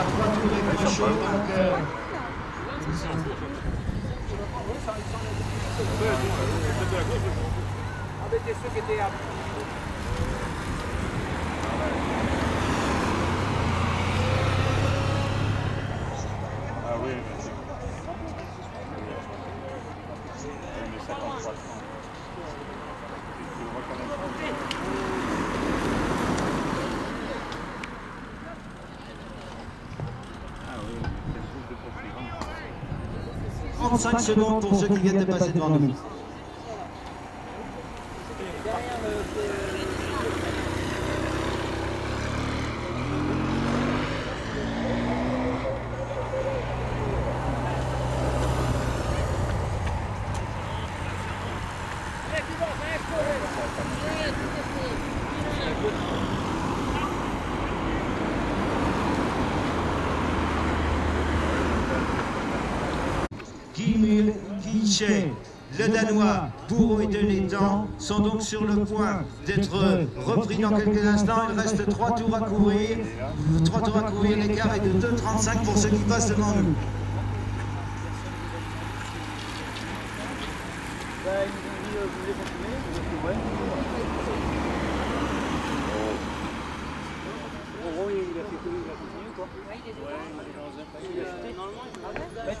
à trois tours et trois chauds. Donc, euh... Embêtez ceux qui oui, 53. 35 secondes pour ceux qui viennent de passer devant nous. Guichet, le Danois, Bourreau et Delétan sont donc sur le point d'être repris dans quelques instants. Il reste trois tours à courir. Trois tours à courir, l'écart est de 2,35 pour ceux qui passent devant nous.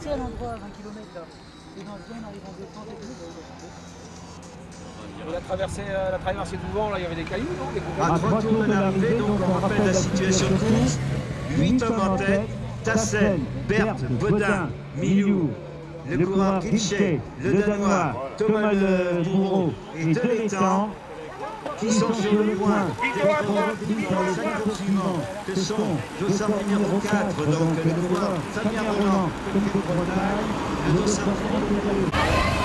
Sais, à l'endroit à 20 km là, et dans le arrive en et tout. La traversée, euh, la traversée du vent, là, il y avait des cailloux, non des À trois tours de l'arrivée, donc on rappelle la situation de course. 8 hommes en tête, Tassen, Berthe, Bodin, Milou, le coureur Guichet, le Danois, Thomas Le Bourreau et Delétan qui sont sur le point. D'être repris par les cinq poursuivants que sont Dossard numéro 4, donc le Fabien Roland, Comité de Bretagne, le 2.